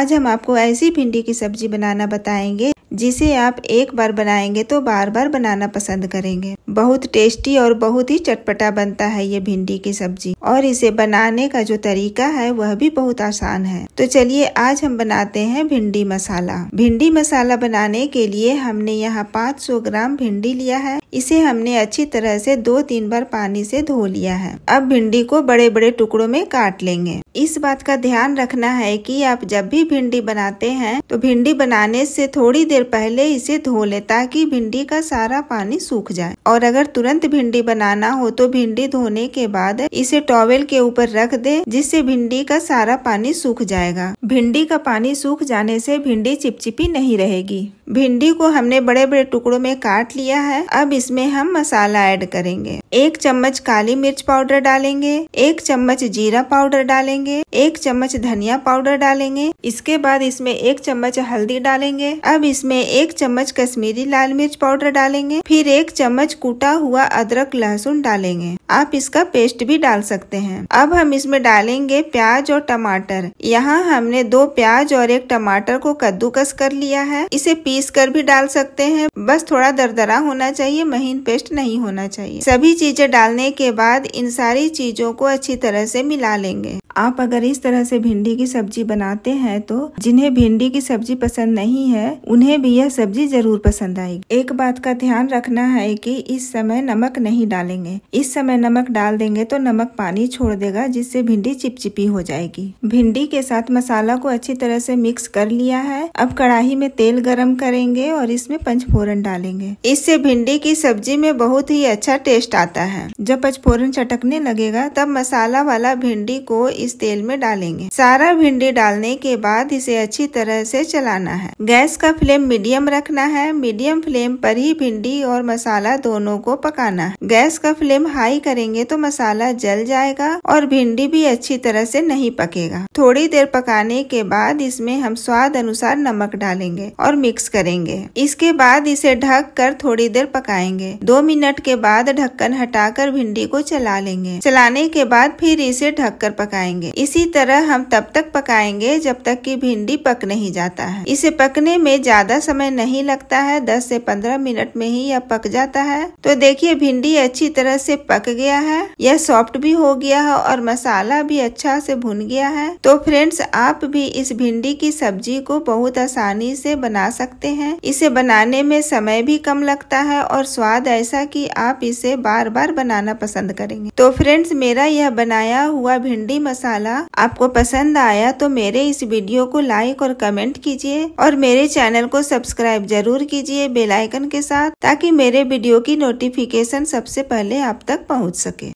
आज हम आपको ऐसी भिंडी की सब्ज़ी बनाना बताएँगे, जिसे आप एक बार बनाएँगे तो बार बार बनाना पसंद करेंगे। बहुत टेस्टी और बहुत ही चटपटा बनता है ये भिंडी की सब्ज़ी। और इसे बनाने का जो तरीका है, वह भी बहुत आसान है। तो चलिए, आज हम बनाते हैं भिंडी मसाला। भिंडी मसाला बनाने के लिए हमने यहाँ 500 ग्राम भिंडी लिया है। इसे हमने अच्छी तरह से दो तीन बार पानी से धो लिया है। अब भिंडी को बड़े बड़े टुकड़ों में काट लेंगे। इस बात का ध्यान रखना है कि आप जब भी भिंडी बनाते हैं तो भिंडी बनाने से थोड़ी देर पहले इसे धो ले, ताकि भिंडी का सारा पानी सूख जाए। और अगर तुरंत भिंडी बनाना हो तो भिंडी धोने के बाद इसे टॉवेल के ऊपर रख दे, जिससे भिंडी का सारा पानी सूख जाएगा। भिंडी का पानी सूख जाने से भिंडी चिपचिपी नहीं रहेगी। भिंडी को हमने बड़े बड़े टुकड़ों में काट लिया है। अब इसमें हम मसाला ऐड करेंगे। एक चम्मच काली मिर्च पाउडर डालेंगे, एक चम्मच जीरा पाउडर डालेंगे, एक चम्मच धनिया पाउडर डालेंगे। इसके बाद इसमें एक चम्मच हल्दी डालेंगे। अब इसमें एक चम्मच कश्मीरी लाल मिर्च पाउडर डालेंगे। फिर एक चम्मच कूटा हुआ अदरक लहसुन डालेंगे। आप इसका पेस्ट भी डाल सकते हैं। अब हम इसमें डालेंगे प्याज और टमाटर। यहाँ हमने दो प्याज और एक टमाटर को कद्दूकस कर लिया है। इसे पीस कर भी डाल सकते हैं। बस थोड़ा दरदरा होना चाहिए, महीन पेस्ट नहीं होना चाहिए। सभी चीज़ें डालने के बाद इन सारी चीज़ों को अच्छी तरह से मिला लेंगे। आप अगर इस तरह से भिंडी की सब्ज़ी बनाते हैं तो जिन्हें भिंडी की सब्ज़ी पसंद नहीं है, उन्हें भी यह सब्ज़ी ज़रूर पसंद आएगी। एक बात का ध्यान रखना है कि इस समय नमक नहीं डालेंगे। इस समय नमक डाल देंगे तो नमक पानी छोड़ देगा, जिससे भिंडी चिपचिपी हो जाएगी। भिंडी के साथ मसाला को अच्छी तरह से मिक्स कर लिया है। अब कढ़ाई में तेल गरम करेंगे और इसमें पंचफोरन डालेंगे। इससे भिंडी की सब्ज़ी में बहुत ही अच्छा टेस्ट आता है। जब पंचफोरन चटकने लगेगा, तब मसाला वाला भिंडी को इस तेल में डालेंगे। सारा भिंडी डालने के बाद इसे अच्छी तरह से चलाना है। गैस का फ्लेम मीडियम रखना है। मीडियम फ्लेम पर ही भिंडी और मसाला दोनों को पकाना है। गैस का फ्लेम हाई करेंगे तो मसाला जल जाएगा और भिंडी भी अच्छी तरह से नहीं पकेगा। थोड़ी देर पकाने के बाद इसमें हम स्वाद अनुसार नमक डालेंगे और मिक्स करेंगे। इसके बाद इसे ढक कर थोड़ी देर पकाएँगे। दो मिनट के बाद ढक्कन हटाकर भिंडी को चला लेंगे। चलाने के बाद फिर इसे ढककर पकाएँगे। पकाएँगे इसी तरह हम तब तक पकाएँगे जब तक कि भिंडी पक नहीं जाता है। इसे पकने में ज़्यादा समय नहीं लगता है। 10 से 15 मिनट में ही यह पक जाता है। तो देखिए भिंडी अच्छी तरह से पक गया है। यह सॉफ्ट भी हो गया है और मसाला भी अच्छा से भुन गया है। तो फ्रेंड्स आप भी इस भिंडी की सब्ज़ी को बहुत आसानी से बना सकते हैं। इसे बनाने में समय भी कम लगता है और स्वाद ऐसा कि आप इसे बार बार बनाना पसंद करेंगे। तो फ्रेंड्स मेरा यह बनाया हुआ भिंडी मसाला आपको पसंद आया तो मेरे इस वीडियो को लाइक और कमेंट कीजिए और मेरे चैनल को सब्सक्राइब ज़रूर कीजिए बेल आइकन के साथ ताकि मेरे वीडियो की नोटिफिकेशन सबसे पहले आप तक पहुँच जाऊच सके